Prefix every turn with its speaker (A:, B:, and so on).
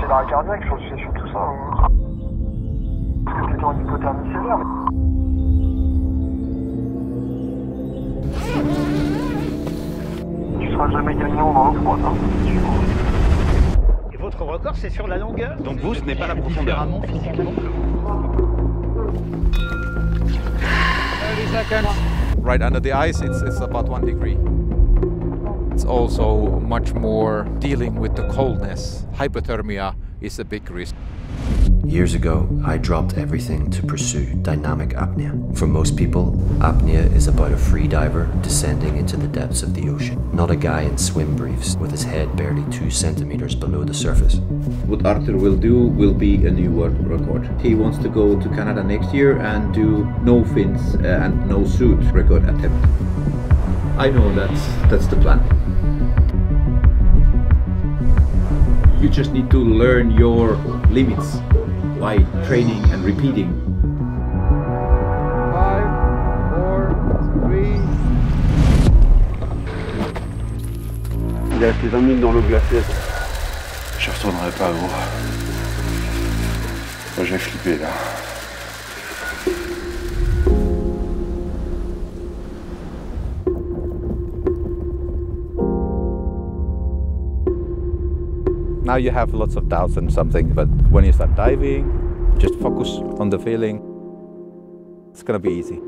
A: fait l'arrêt cardiaque, je suis sur tout ça. Hein. Parce que t'étais en hypothermie sévère. Tu seras jamais gagnant dans l'eau froide. Hein.
B: Et votre record, c'est sur la longueur?
C: Donc vous, ce n'est pas la profondeur.
B: Physiquement.
D: Right under the ice, it's, it's about one degree. It's also much more dealing with the coldness. Hypothermia is a big risk.
E: Years ago, I dropped everything to pursue dynamic apnea. For most people, apnea is about a free diver descending into the depths of the ocean, not a guy in swim briefs with his head barely two centimeters below the surface.
F: What Arthur will do will be a new world record. He wants to go to Canada next year and do no fins uh, and no suit record attempt. I know that's that's the plan. You just need to learn your limits by training and repeating. Five, four, three.
G: Il est resté 20 minutes dans l'eau glacée.
H: Je retournerai pas gros. Moi je vais flipper là.
D: Now you have lots of doubts and something, but when you start diving, just focus on the feeling. It's gonna be easy.